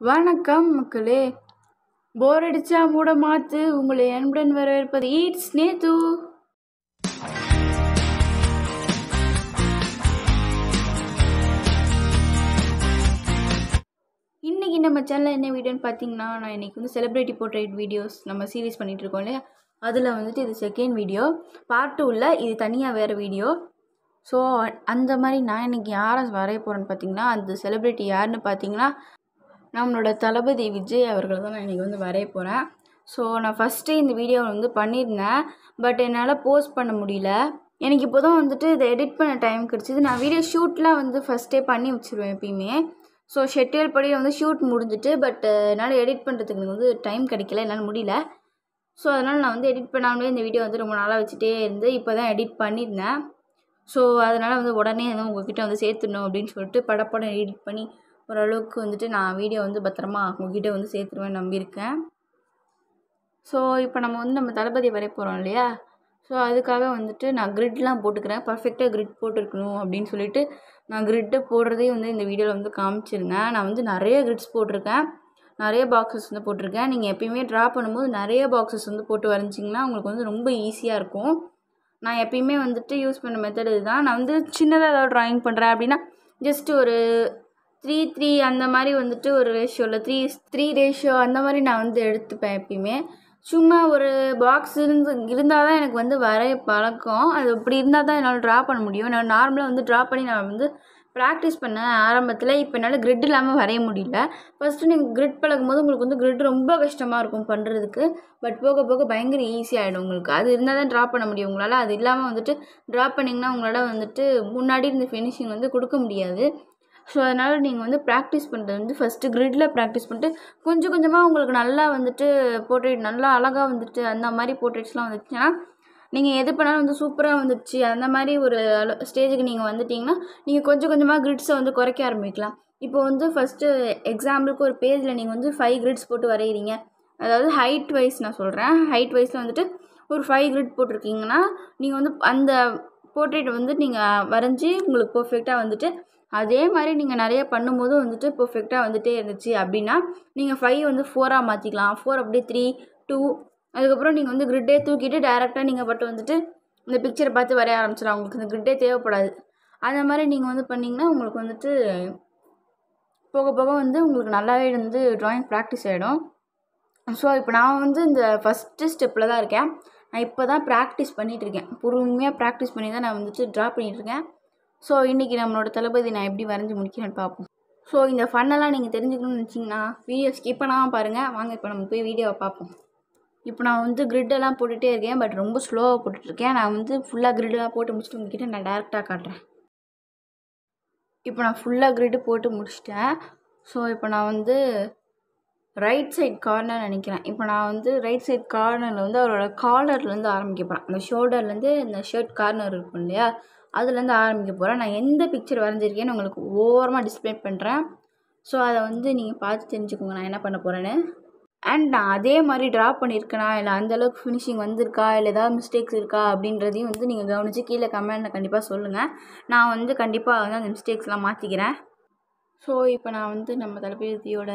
வணக்கம் மக்களே. போர் அடிச்சா மூட மாத்து உங்களை அன்புடன் வரவேற்பது ஈட்ஸ் நேத்து இன்னைக்கு நம்ம சேனலில் என்ன வீடியோன்னு பார்த்தீங்கன்னா நான் இன்னைக்கு வந்து செலிப்ரிட்டி போர்ட்ரேட் வீடியோஸ் நம்ம சீரீஸ் பண்ணிட்டு இருக்கோம் இல்லையா? அதில் வந்துட்டு இது செகண்ட் வீடியோ பார்ட் டூவில் இது தனியாக வேறு வீடியோ ஸோ அந்த மாதிரி நான் இன்னைக்கு யாரை வரைய போகிறேன்னு பார்த்தீங்கன்னா அந்த செலிப்ரிட்டி யாருன்னு பார்த்தீங்கன்னா நம்மளோட தளபதி விஜய் அவர்களை தான் நான் இன்றைக்கி வந்து வரைய போகிறேன் ஸோ நான் ஃபஸ்ட்டு இந்த வீடியோவை வந்து பண்ணியிருந்தேன். பட் என்னால் போஸ்ட் பண்ண முடியல. எனக்கு இப்போ தான் வந்துட்டு இதை எடிட் பண்ண டைம் கிடச்சிது. நான் வீடியோ ஷூட்லாம் வந்து ஃபஸ்ட்டே பண்ணி வச்சுருவேன் எப்பயுமே. ஸோ ஷெட்யூல் படி வந்து ஷூட் முடிஞ்சிட்டு பட் என்னால் எடிட் பண்ணுறதுக்கு எனக்கு வந்து டைம் கிடைக்கல. என்னால் முடியல. ஸோ அதனால் நான் வந்து எடிட் பண்ணாமலே இந்த வீடியோ வந்து ரொம்ப நாளாக வச்சுட்டே இருந்து இப்போ தான் எடிட் பண்ணியிருந்தேன். ஸோ அதனால் வந்து உடனே வந்து உங்ககிட்ட வந்து சேர்த்துடணும் அப்படின்னு சொல்லிட்டு படப்படம் எடிட் பண்ணி ஓரளவுக்கு வந்துட்டு நான் வீடியோ வந்து பத்திரமா உங்ககிட்ட வந்து சேர்த்துருவேன் நம்பியிருக்கேன். ஸோ இப்போ நம்ம வந்து நம்ம தளபதி வரைய போகிறோம் இல்லையா? ஸோ அதுக்காக வந்துட்டு நான் கிரிட்லாம் போட்டுக்கிறேன். பர்ஃபெக்டாக கிரிட் போட்டிருக்கணும் அப்படின்னு சொல்லிட்டு நான் கிரிட்டு போடுறதே வந்து இந்த வீடியோவில் வந்து காமிச்சிருந்தேன். நான் வந்து நிறைய கிரிட்ஸ் போட்டிருக்கேன். நிறைய பாக்ஸஸ் வந்து போட்டிருக்கேன். நீங்கள் எப்பயுமே ட்ரா பண்ணும்போது நிறைய பாக்ஸஸ் வந்து போட்டு வரைஞ்சிங்கன்னா உங்களுக்கு வந்து ரொம்ப ஈஸியாக இருக்கும். நான் எப்பயுமே வந்துட்டு யூஸ் பண்ண மெத்தட் இதுதான். நான் வந்து சின்னதாக ஏதாவது ட்ராயிங் பண்ணுறேன் அப்படின்னா ஜஸ்ட்டு ஒரு த்ரீ த்ரீ அந்த மாதிரி வந்துட்டு ஒரு ரேஷியோவில் த்ரீ த்ரீ ரேஷியோ அந்த மாதிரி நான் வந்து எடுத்துப்பேன் எப்பயுமே. சும்மா ஒரு பாக்ஸ் இருந்து இருந்தால் தான் எனக்கு வந்து வரைய பழக்கம். அது இப்படி இருந்தால் தான் என்னால் ட்ரா பண்ண முடியும். நான் நார்மலாக வந்து ட்ரா பண்ணி நான் வந்து ப்ராக்டிஸ் பண்ணேன் ஆரம்பத்தில் இப்போ என்னால் கிரிட் இல்லாமல் வரைய முடியல. ஃபஸ்ட்டு நீங்கள் கிரிட் பழகும் போது உங்களுக்கு வந்து கிரிட் ரொம்ப கஷ்டமாக இருக்கும் பண்ணுறதுக்கு பட் போக போக பயங்கர ஈஸியாகிடும் உங்களுக்கு. அது இருந்தால் தான் ட்ரா பண்ண முடியும் உங்களால். அது இல்லாமல் வந்துட்டு ட்ரா பண்ணிங்கன்னா உங்களால் வந்துட்டு முன்னாடி இருந்த ஃபினிஷிங் வந்து கொடுக்க முடியாது. ஸோ அதனால் நீங்கள் வந்து ப்ராக்டிஸ் பண்ணுறது வந்து ஃபஸ்ட்டு கிரிட்டில் ப்ராக்டிஸ் பண்ணிட்டு கொஞ்சம் கொஞ்சமாக உங்களுக்கு நல்லா வந்துட்டு போர்ட்ரேட் நல்லா அழகாக வந்துட்டு அந்த மாதிரி போர்ட்ரேட்ஸ்லாம் வந்துச்சுன்னா நீங்கள் எது பண்ணாலும் வந்து சூப்பராக வந்துடுச்சு அந்த மாதிரி ஒரு ஸ்டேஜுக்கு நீங்கள் வந்துட்டிங்கன்னா நீங்கள் கொஞ்சம் கொஞ்சமாக கிரிட்ஸை வந்து குறைக்க ஆரம்பிக்கலாம். இப்போ வந்து ஃபஸ்ட்டு எக்ஸாம்பிளுக்கு ஒரு பேஜில் நீங்கள் வந்து ஃபைவ் கிரிட்ஸ் போட்டு வரைகிறீங்க அதாவது ஹைட் வைஸ் நான் சொல்கிறேன் ஹைட் வைஸில் வந்துட்டு ஒரு ஃபைவ் கிரிட் போட்டிருக்கீங்கன்னா நீங்கள் வந்து அந்த போர்ட்ரேட் வந்து நீங்கள் வரைஞ்சி உங்களுக்கு பர்ஃபெக்டாக வந்துட்டு அதே மாதிரி நீங்கள் நிறைய பண்ணும்போது வந்துட்டு பர்ஃபெக்டாக வந்துட்டே இருந்துச்சு அப்படின்னா நீங்கள் ஃபைவ் வந்து ஃபோராக மாற்றிக்கலாம் ஃபோர் அப்படியே த்ரீ டூ அதுக்கப்புறம் நீங்கள் வந்து கிரிட்டே தூக்கிட்டு டேரெக்டாக நீங்கள் பட்டு வந்துட்டு இந்த பிக்சரை பார்த்து வரைய ஆரம்பிச்சிடலாம். உங்களுக்கு இந்த கிரிட்டே தேவைப்படாது. அந்த மாதிரி நீங்கள் வந்து பண்ணிங்கன்னா உங்களுக்கு வந்துட்டு போக போக வந்து உங்களுக்கு நல்லாவே வந்து ட்ராயிங் ப்ராக்டிஸ் ஆகிடும் ஸோ இப்போ நான் வந்து இந்த ஃபஸ்ட்டு ஸ்டெப்பில் தான் இருக்கேன். நான் இப்போ தான் ப்ராக்டிஸ் பண்ணிகிட்ருக்கேன் பொறுமையாக ப்ராக்டிஸ் பண்ணி தான் நான் வந்துட்டு ட்ரா பண்ணிகிட்ருக்கேன் ஸோ இன்றைக்கி நம்மளோட தளபதி நான் எப்படி வரைஞ்சி முடிக்கிறேன்னு பார்ப்போம். ஸோ இந்த ஃபன்னெல்லாம் நீங்கள் தெரிஞ்சுக்கணும்னு நினச்சிங்கன்னா வீடியோ ஸ்கிப் பண்ணாமல் பாருங்கள் வாங்க இப்போ நம்ம போய் வீடியோவை பார்ப்போம். இப்போ நான் வந்து கிரிட்டெல்லாம் போட்டுகிட்டே இருக்கேன் பட் ரொம்ப ஸ்லோவாக போட்டுட்ருக்கேன் நான் வந்து ஃபுல்லாக கிரிட்டெல்லாம் போட்டு முடிச்சுட்டு உங்ககிட்ட நான் டேரெக்டாக காட்டுறேன். இப்போ நான் ஃபுல்லாக கிரிட்டு போட்டு முடிச்சிட்டேன். ஸோ இப்போ நான் வந்து ரைட் சைட் கார்னர் நினைக்கிறேன் இப்போ நான் வந்து ரைட் சைட் கார்னரில் வந்து அவரோட காலர்லேருந்து ஆரம்பிக்க போகிறேன் அந்த ஷோல்டர்லேருந்து இந்த ஷர்ட் கார்னர் இருக்கும் இல்லையா? அதுலேருந்து ஆரம்பிக்க போகிறேன் நான் எந்த பிக்சர் வரைஞ்சிருக்கேன்னு உங்களுக்கு ஓரமாக டிஸ்பிளே பண்ணுறேன் ஸோ அதை வந்து நீங்கள் பார்த்து தெரிஞ்சுக்கோங்க. நான் என்ன பண்ண போகிறேன்னு அண்ட் நான் அதே மாதிரி ட்ரா பண்ணியிருக்கேனா? இல்லை அந்தளவுக்கு ஃபினிஷிங் வந்திருக்கா? இல்லை ஏதாவது மிஸ்டேக்ஸ் இருக்கா? அப்படின்றதையும் வந்து நீங்கள் கவனித்து கீழே கமெண்ட்டில் கண்டிப்பாக சொல்லுங்கள் நான் வந்து கண்டிப்பாக வந்து அந்த மிஸ்டேக்ஸ்லாம் மாற்றிக்கிறேன் ஸோ இப்போ நான் வந்து நம்ம தளபதியோட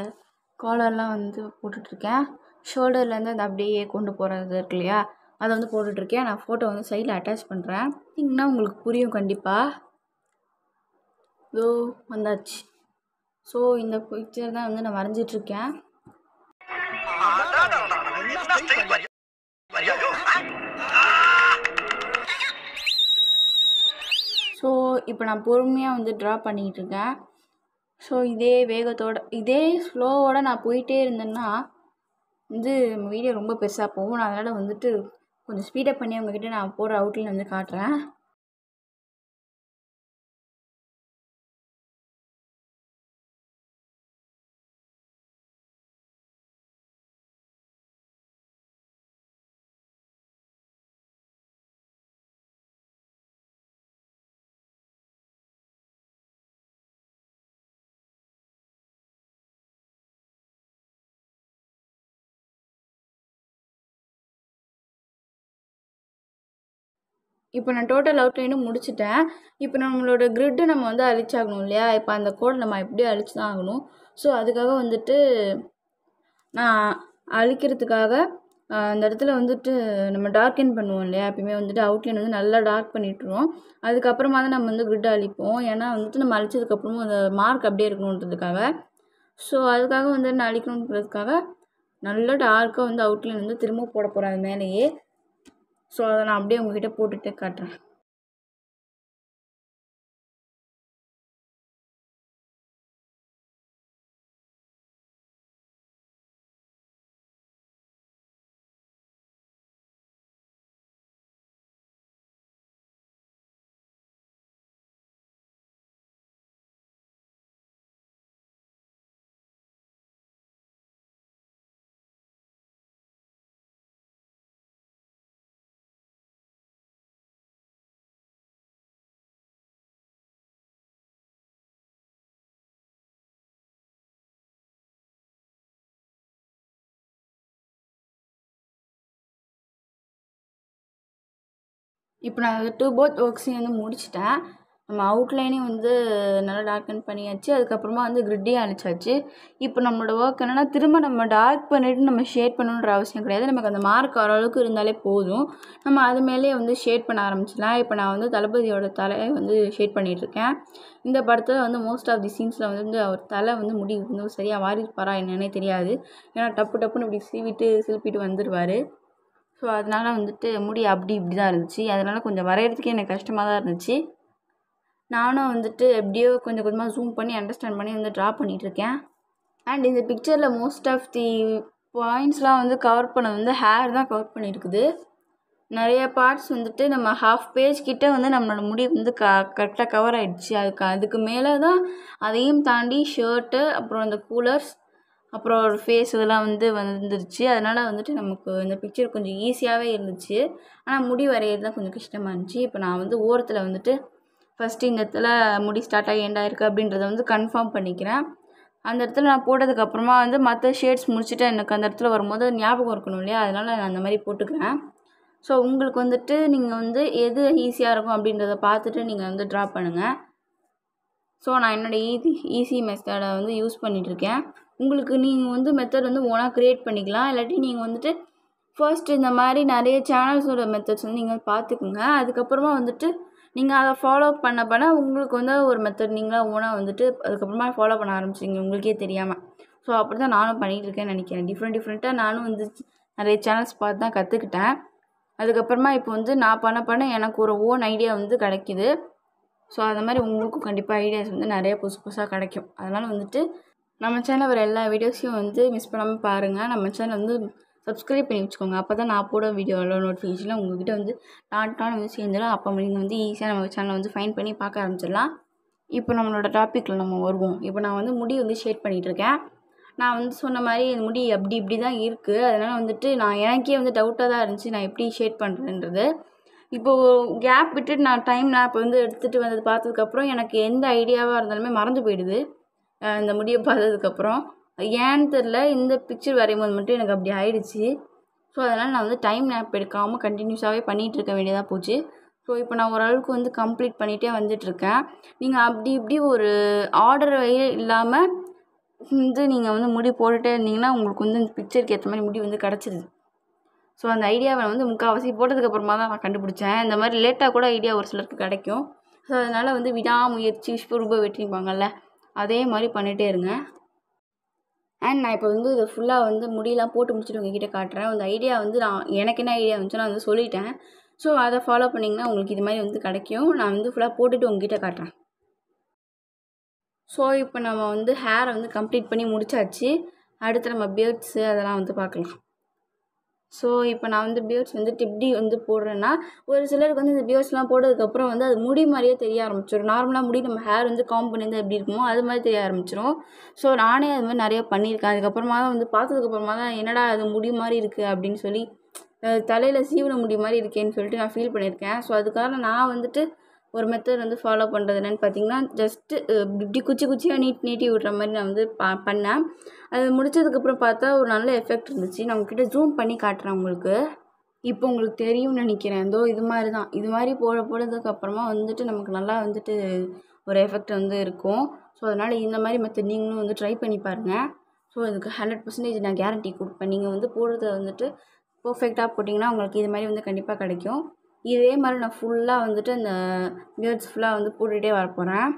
காலர்லாம் வந்து போட்டுட்ருக்கேன் ஷோல்டர்லேருந்து அந்த அப்படியே கொண்டு போகிறது இருக்கு இல்லையா? அதை வந்து போட்டுட்ருக்கேன். நான் ஃபோட்டோ வந்து சைடில் அட்டாச் பண்ணுறேன் பார்த்தீங்கன்னா உங்களுக்கு புரியும் கண்டிப்பாக இதோ வந்தாச்சு. ஸோ இந்த பிக்சர் தான் வந்து நான் வரைஞ்சிட்ருக்கேன். ஸோ இப்போ நான் பொறுமையாக வந்து ட்ரா பண்ணிக்கிட்டு இருக்கேன் ஸோ இதே வேகத்தோட இதே ஸ்லோவோட நான் போயிட்டே இருந்தேன்னா வந்து வீடியோ ரொம்ப பெருசாக போகும். நான் அதனால் வந்துட்டு கொஞ்சம் ஸ்பீடப் பண்ணி உங்ககிட்ட நான் போடுற அவுட்லைன் வந்து காட்டுறேன். இப்போ நான் டோட்டல் அவுட்லைனும் முடிச்சிட்டேன். இப்போ நம்மளோட கிரிட்டு நம்ம வந்து அழிச்சாகணும் இல்லையா? இப்போ அந்த கோடை நம்ம எப்படியும் அழிச்சு தான் ஆகணும் ஸோ அதுக்காக வந்துட்டு நான் அழிக்கிறதுக்காக அந்த இடத்துல வந்துட்டு நம்ம டார்க்கன் பண்ணுவோம் இல்லையா? எப்பயுமே வந்துட்டு அவுட்லைன் வந்து நல்லா டார்க் பண்ணிட்டுருவோம். அதுக்கப்புறமா தான் நம்ம வந்து கிரிட் அழிப்போம். ஏன்னா வந்துட்டு நம்ம அழிச்சதுக்கப்புறமும் அந்த மார்க் அப்படியே இருக்கணுன்றதுக்காக. ஸோ அதுக்காக வந்து நான் அழிக்கணுன்றதுக்காக நல்லா டார்க்காக வந்து அவுட்லைன் வந்து திரும்ப போட போகிறேன் அது மேலேயே. ஸோ அதை நான் அப்படியே உங்ககிட்ட போட்டுட்டு காட்டுறேன். இப்போ நான் டூ போத் ஒர்க்ஸையும் வந்து முடிச்சிட்டேன். நம்ம அவுட்லைனையும் வந்து நல்லா டார்க்கன் பண்ணியாச்சு. அதுக்கப்புறமா வந்து கிரிட்டையும் அழிச்சாச்சு. இப்போ நம்மளோட ஒர்க் என்னென்னா திரும்ப நம்ம டார்க் பண்ணிவிட்டு நம்ம ஷேட் பண்ணணுன்ற அவசியம் கிடையாது. நமக்கு அந்த மார்க் ஓரளவுக்கு இருந்தாலே போதும். நம்ம அது மேலேயே வந்து ஷேட் பண்ண ஆரம்பிச்சிடலாம். இப்போ நான் வந்து தளபதியோட தலையை வந்து ஷேட் பண்ணிகிட்ருக்கேன் இந்த படத்தில் வந்து மோஸ்ட் ஆஃப் தி சீன்ஸில் வந்து அவர் தலை வந்து முடி வந்து சரியாக வாரிப்பாரா என்னன்னே தெரியாது. ஏன்னா டப்பு டப்புன்னு இப்படி சீவிட்டு சிலுப்பிட்டு வந்துடுவார் ஸோ அதனால் வந்துட்டு முடி அப்படி இப்படி தான் இருந்துச்சு. அதனால் கொஞ்சம் வரைகிறதுக்கே எனக்கு கஷ்டமாக தான் இருந்துச்சு. நானும் வந்துட்டு எப்படியோ கொஞ்சம் கொஞ்சமாக ஜூம் பண்ணி அண்டர்ஸ்டாண்ட் பண்ணி வந்து ட்ரா பண்ணிகிட்ருக்கேன் அண்ட் இந்த பிக்சரில் மோஸ்ட் ஆஃப் தி பாயிண்ட்ஸ்லாம் வந்து கவர் பண்ணது வந்து ஹேர் தான் கவர் பண்ணியிருக்குது. நிறைய பார்ட்ஸ் வந்துட்டு நம்ம ஹாஃப் பேஜ் கிட்டே வந்து நம்மளோட முடி வந்து க கரெக்டாக கவர் ஆகிடுச்சு அதுக்கு அதுக்கு மேலே தான் அதையும் தாண்டி ஷர்ட்டு அப்புறம் அந்த கூலர்ஸ் அப்புறம் ஒரு ஃபேஸ் இதெல்லாம் வந்து வந்துருச்சு. அதனால் வந்துட்டு நமக்கு இந்த பிக்சர் கொஞ்சம் ஈஸியாகவே இருந்துச்சு. ஆனால் முடி வரைகிறது தான் கொஞ்சம் கஷ்டமாக இருந்துச்சு. இப்போ நான் வந்து ஓரத்தில் வந்துட்டு ஃபஸ்ட்டு இந்த இடத்துல முடி ஸ்டார்ட் ஆகி எண்ட் ஆயிருக்கு அப்படின்றத வந்து கன்ஃபார்ம் பண்ணிக்கிறேன். அந்த இடத்துல நான் போட்டதுக்கப்புறமா வந்து மற்ற ஷேட்ஸ் முடிச்சுட்டு எனக்கு அந்த இடத்துல வரும்போது ஞாபகம் இருக்கணும் இல்லையா? அதனால் நான் அந்த மாதிரி போட்டுக்கிறேன். ஸோ உங்களுக்கு வந்துட்டு நீங்கள் வந்து எது ஈஸியாக இருக்கும் அப்படின்றத பார்த்துட்டு நீங்கள் வந்து ட்ரா பண்ணுங்கள் ஸோ நான் என்னோடய ஈஸி ஈஸி மெத்தடை வந்து யூஸ் பண்ணிகிட்ருக்கேன் உங்களுக்கு நீங்கள் வந்து மெத்தட் வந்து ஓனாக க்ரியேட் பண்ணிக்கலாம். இல்லாட்டி நீங்கள் வந்துட்டு ஃபர்ஸ்ட் இந்த மாதிரி நிறைய சேனல்ஸோட மெத்தட்ஸ் வந்து நீங்கள் பார்த்துக்குங்க. அதுக்கப்புறமா வந்துட்டு நீங்கள் அதை ஃபாலோ பண்ண பண்ண உங்களுக்கு வந்து ஒரு மெத்தட் நீங்களாக ஓனாக வந்துட்டு அதுக்கப்புறமா ஃபாலோ பண்ண ஆரம்பிச்சிங்க உங்களுக்கே தெரியாமல் ஸோ அப்படி தான் நானும் பண்ணிகிட்டு இருக்கேன்னு நினைக்கிறேன். டிஃப்ரெண்ட் டிஃப்ரெண்ட்டாக நானும் வந்து நிறைய சேனல்ஸ் பார்த்து தான் கற்றுக்கிட்டேன் அதுக்கப்புறமா இப்போ வந்து நான் பண்ண பண்ண எனக்கு ஒரு ஓன் ஐடியா வந்து கிடைக்கிது. ஸோ அந்த மாதிரி உங்களுக்கும் கண்டிப்பாக ஐடியாஸ் வந்து நிறைய புதுசு புதுசாக கிடைக்கும். அதனால் வந்துட்டு நம்ம சேனலில் வர எல்லா வீடியோஸையும் வந்து மிஸ் பண்ணாமல் பாருங்கள் நம்ம சேனல் வந்து சப்ஸ்கிரைப் பண்ணி வச்சுக்கோங்க. அப்போ தான் நான் போட வீடியோவில் நோட்டிஃபிகேஷனில் உங்ககிட்ட வந்து டாட்டான டான் வந்து சேர்ந்துடும் அப்போ நீங்கள் வந்து ஈஸியாக நம்ம சேனலை வந்து ஃபைன் பண்ணி பார்க்க ஆரம்பிச்சிடலாம். இப்போ நம்மளோட டாப்பிக்கில் நம்ம வருவோம். இப்போ நான் வந்து முடி வந்து ஷேட் பண்ணிகிட்ருக்கேன் நான் வந்து சொன்ன மாதிரி இந்த முடி அப்படி இப்படி தான் இருக்குது அதனால் வந்துட்டு நான் எனக்கே வந்து டவுட்டாக தான் இருந்துச்சு. நான் எப்படி ஷேட் பண்ணுறேன்றது இப்போது கேப் விட்டுட்டு நான் டைம் நான் இப்போ வந்து எடுத்துகிட்டு வந்தது பார்த்ததுக்கப்புறம் எனக்கு எந்த ஐடியாவாக இருந்தாலுமே மறந்து போயிடுது. இந்த முடியை பார்த்ததுக்கப்புறம் ஏன்னு தெரில இந்த பிக்சர் வரையும் போது மட்டும் எனக்கு அப்படி ஆயிடுச்சு. ஸோ அதனால் நான் வந்து டைம் நேப் எடுக்காமல் கண்டினியூஸாகவே பண்ணிகிட்டு இருக்க வேண்டியதாக போச்சு. ஸோ இப்போ நான் ஓரளவுக்கு வந்து கம்ப்ளீட் பண்ணிகிட்டே வந்துட்டுருக்கேன் நீங்கள் அப்படி இப்படி ஒரு ஆர்டர் இல்லாமல் வந்து நீங்கள் வந்து முடி போட்டுகிட்டே இருந்தீங்கன்னா உங்களுக்கு வந்து இந்த பிக்சருக்கு ஏற்ற மாதிரி முடி வந்து கிடச்சிருது. ஸோ அந்த ஐடியாவை வந்து முக்கால்வாசி போட்டதுக்கப்புறமா தான் நான் கண்டுபிடிச்சேன். இந்த மாதிரி லேட்டாக கூட ஐடியா ஒரு சிலருக்கு கிடைக்கும். ஸோ அதனால் வந்து விடாமுயற்சி விஸ்வரூப வெற்றிப்பாங்கல்ல அதே மாதிரி பண்ணிகிட்டே இருங்க. அண்ட் நான் இப்போ வந்து இதை ஃபுல்லாக வந்து முடியெல்லாம் போட்டு முடிச்சுட்டு உங்ககிட்ட காட்டுறேன். அந்த ஐடியா வந்து நான் எனக்கு என்ன ஐடியா வந்துச்சு நான் வந்து சொல்லிட்டேன். ஸோ அதை ஃபாலோ பண்ணிங்கன்னா உங்களுக்கு இது மாதிரி வந்து கிடைக்கும். நான் வந்து ஃபுல்லாக போட்டுட்டு உங்ககிட்ட காட்டுறேன். ஸோ இப்போ நம்ம வந்து ஹேரை வந்து கம்ப்ளீட் பண்ணி முடிச்சாச்சு. அடுத்து நம்ம பியர்ட்ஸு அதெல்லாம் வந்து பார்க்கலாம். ஸோ இப்போ நான் வந்து பியர்ட்ஸ் வந்து டிப்டி வந்து போடுறேன்னா ஒரு சிலருக்கு வந்து இந்த பியர்ட்ஸ்லாம் போட்டதுக்கப்புறம் வந்து அது முடி மாதிரியே தெரிய ஆரம்பிச்சிடும் நார்மலாக முடி நம்ம ஹேர் வந்து காம் பண்ணியிருந்தால் எப்படி இருக்குமோ அது மாதிரி தெரிய ஆரம்பிச்சிடும் ஸோ நானே அது மாதிரி நிறையா பண்ணியிருக்கேன். அதுக்கப்புறமா தான் வந்து பார்த்ததுக்கப்புறமா தான் என்னடா அது முடி மாதிரி இருக்குது அப்படின்னு சொல்லி தலையில் சீவன முடி மாதிரி இருக்கேன்னு சொல்லிட்டு நான் ஃபீல் பண்ணியிருக்கேன். ஸோ அதுக்காக நான் வந்துட்டு ஒரு மெத்தட் வந்து ஃபாலோ பண்ணுறது என்னென்னு பார்த்தீங்கன்னா ஜஸ்ட்டு இப்படி குச்சி குச்சியாக நீட் நீட்டி விட்ற மாதிரி நான் வந்து ப பண்ணேன். அது முடிச்சதுக்கப்புறம் பார்த்தா ஒரு நல்ல எஃபெக்ட் இருந்துச்சு. நான் உங்ககிட்ட ஜூம் பண்ணி காட்டுறேன் உங்களுக்கு. இப்போ உங்களுக்கு தெரியும்னு நினைக்கிறேன். இதோ இது மாதிரி தான் இது மாதிரி போட போடுறதுக்கப்புறமா வந்துட்டு நமக்கு நல்லா வந்துட்டு ஒரு எஃபெக்ட் வந்து இருக்கும். ஸோ அதனால் இந்த மாதிரி மெத்தட் நீங்களும் வந்து ட்ரை பண்ணி பாருங்கள் ஸோ இதுக்கு ஹண்ட்ரட் பர்சன்டேஜ் நான் கேரண்டி கொடுப்பேன். நீங்கள் வந்து போடுறத வந்துட்டு பர்ஃபெக்டாக போட்டிங்கன்னா உங்களுக்கு இது மாதிரி வந்து கண்டிப்பாக கிடைக்கும். இதே மாதிரி நான் ஃபுல்லாக வந்துட்டு அந்த பியர்ட்ஸ் ஃபுல்லாக வந்து போட்டுகிட்டே வரப்போகிறேன்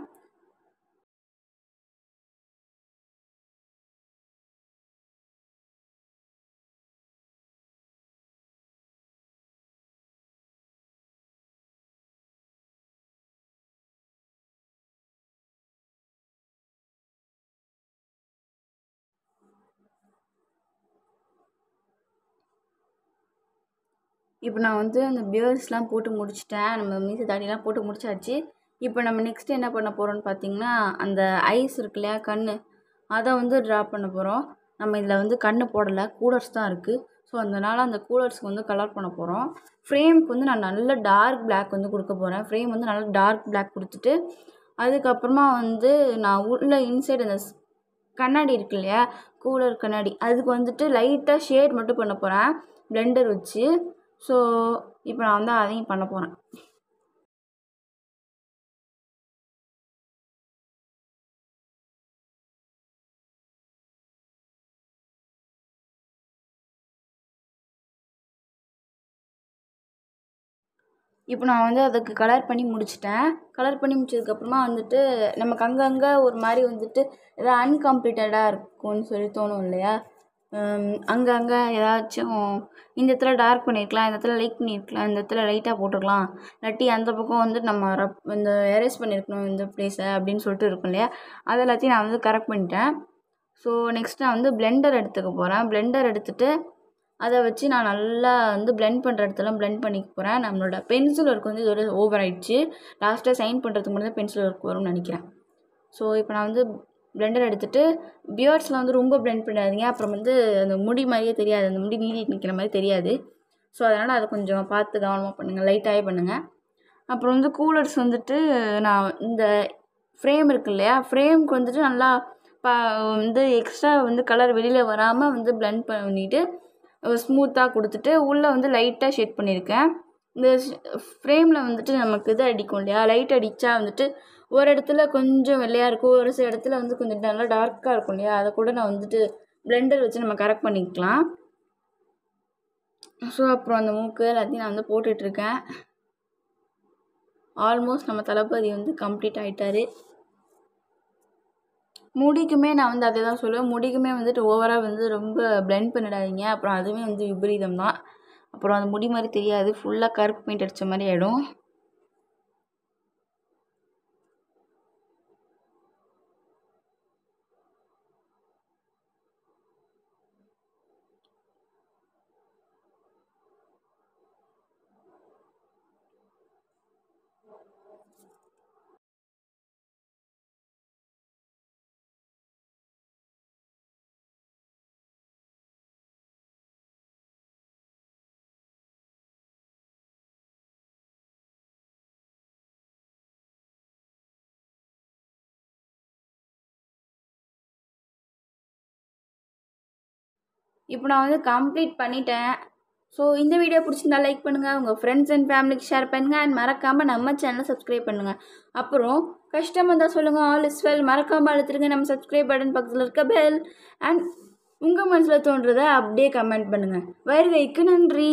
இப்போ நான் வந்து அந்த பியர்ஸ்லாம் போட்டு முடிச்சிட்டேன். நம்ம மீசை தாடிலாம் போட்டு முடிச்சாச்சு. இப்போ நம்ம நெக்ஸ்ட் என்ன பண்ண போகிறோம்னு பார்த்தீங்கன்னா அந்த ஐஸ் இருக்கு இல்லையா கண் அதை வந்து ட்ரா பண்ண போகிறோம் நம்ம இதில் வந்து கண் போடலை கூலர்ஸ் தான் இருக்குது ஸோ அதனால் அந்த கூலர்ஸ்க்கு வந்து கலர் பண்ண போகிறோம் ஃப்ரேமுக்கு வந்து நான் நல்ல டார்க் பிளாக் வந்து கொடுக்க போகிறேன் ஃப்ரேம் வந்து நல்லா டார்க் பிளாக் கொடுத்துட்டு அதுக்கப்புறமா வந்து நான் உள்ள இன்சைடு அந்த கண்ணாடி இருக்கு இல்லையா கூலர் கண்ணாடி அதுக்கு வந்துட்டு லைட்டாக ஷேட் மட்டும் பண்ண போகிறேன் பிளெண்டர் வச்சு. ஸோ இப்போ நான் வந்து அதையும் பண்ண போகிறேன் இப்போ நான் வந்து அதுக்கு கலர் பண்ணி முடிச்சிட்டேன். கலர் பண்ணி முடிச்சதுக்கப்புறமா வந்துட்டு நமக்கு அங்கங்கே ஒரு மாதிரி வந்துட்டு ஏதாவது அன்கம்ப்ளீட்டடாக இருக்கும்னு சொல்லி தோணும் இல்லையா? அங்கங்கே ஏதாச்சும் இந்த இடத்துல டார்க் பண்ணியிருக்கலாம் இந்த இடத்துல லைட் பண்ணியிருக்கலாம் இந்த இடத்துல லைட்டாக போட்டுருக்கலாம். இல்லாட்டி அந்த பக்கம் வந்து நம்ம ரப் இந்த எரேஸ் பண்ணியிருக்கணும் இந்த ப்ளேஸை அப்படின்னு சொல்லிட்டு இருக்கும் இல்லையா? அது எல்லாத்தையும் நான் வந்து கரெக்ட் பண்ணிட்டேன். ஸோ நெக்ஸ்ட் நான் வந்து பிளெண்டர் எடுத்துக்க போகிறேன் பிளெண்டர் எடுத்துகிட்டு அதை வச்சு நான் நல்லா வந்து பிளெண்ட் பண்ணுற இடத்துலாம் பிளெண்ட் பண்ணிக்க போகிறேன் நம்மளோட பென்சில் ஒர்க் வந்து இதோட ஓவர் ஆயிடுச்சு. லாஸ்ட்டாக சைன் பண்ணுறதுக்கு மட்டும் தான் பென்சில் ஒர்க் வரும்னு நினைக்கிறேன். ஸோ இப்போ நான் வந்து பிளெண்டர் எடுத்துகிட்டு பியர்ட்ஸ்லாம் வந்து ரொம்ப பிளெண்ட் பண்ணாதீங்க. அப்புறம் வந்து அந்த முடி மாதிரியே தெரியாது. அந்த முடி நீடிட்டு நிற்கிற மாதிரி தெரியாது. ஸோ அதனால் அதை கொஞ்சம் பார்த்து கவனமாக பண்ணுங்கள் லைட்டாகவே பண்ணுங்கள் அப்புறம் வந்து கூலர்ஸ் வந்துட்டு நான் இந்த ஃப்ரேம் இருக்கு இல்லையா? ஃப்ரேம்க்கு வந்துட்டு நல்லா பா வந்து எக்ஸ்ட்ரா வந்து கலர் வெளியில் வராமல் வந்து பிளெண்ட் பண்ணிவிட்டு ஸ்மூத்தாக கொடுத்துட்டு உள்ளே வந்து லைட்டாக ஷேட் பண்ணியிருக்கேன் இந்த ஃப்ரேமில் வந்துட்டு நமக்கு இது அடிக்கும் இல்லையா? லைட் அடித்தா வந்துட்டு ஒரு இடத்துல கொஞ்சம் வெள்ளையாக இருக்கும் ஒரு சில இடத்துல வந்து கொஞ்சம் நல்லா டார்க்காக இருக்கும் இல்லையா? அதை கூட நான் வந்துட்டு பிளெண்டர் வச்சு நம்ம கரெக்ட் பண்ணிக்கலாம். ஸோ அப்புறம் அந்த மூக்கு எல்லாத்தையும் நான் வந்து போட்டுட்ருக்கேன் ஆல்மோஸ்ட் நம்ம தளபதி வந்து கம்ப்ளீட் ஆகிட்டாரு முடிக்குமே நான் வந்து அதை தான் சொல்லுவேன். முடிக்குமே வந்துட்டு ஓவராக வந்து ரொம்ப பிளெண்ட் பண்ணிடாதீங்க. அப்புறம் அதுவுமே வந்து விபரீதம் தான் அப்புறம் அந்த முடி மாதிரி தெரியாது. ஃபுல்லாக கருப்பு பெயிண்ட் அடித்த மாதிரி ஆகிடும் இப்போ நான் வந்து கம்ப்ளீட் பண்ணிட்டேன். ஸோ இந்த வீடியோ பிடிச்சிருந்தா லைக் பண்ணுங்கள் உங்கள் ஃப்ரெண்ட்ஸ் அண்ட் ஃபேமிலிக்கு ஷேர் பண்ணுங்கள் அண்ட் மறக்காமல் நம்ம சேனலை சப்ஸ்கிரைப் பண்ணுங்கள் அப்புறம் கஷ்டம் வந்தால் சொல்லுங்கள் ஆல் இஸ் வெல் மறக்காமல் அழுத்துருங்க. நம்ம சப்ஸ்கிரைப் பட்டன் பக்கத்தில் இருக்க பெல் அண்ட் உங்கள் மனசில் தோன்றதை அப்படியே கமெண்ட் பண்ணுங்கள் வருகைக்கு நன்றி.